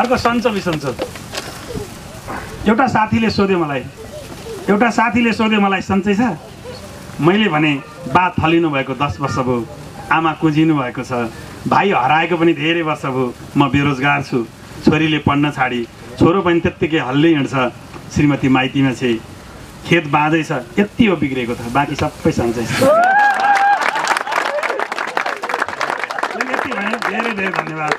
अर्को सन्चो बिसन्चो एउटा साथीले सोध्यो मलाई एउटा साथीले सोध्यो मलाई सन्चै छ मैले भने बा थलिनु भएको दस वर्ष भयो आमा कुजिनु भएको छ भाइ हराएको पनि धेरै वर्ष भयो म बेरोजगार छु छोरीले पढ्न छाडी छोरो पनि त्यत्तिकै हल्लै हिँड्छ श्रीमती माइतीमा चाहिँ खेत बाँझैछ यति हो बिग्रेको त बाँकी सबै सन्चै छ यति भने धेरै धेरै धन्यवाद।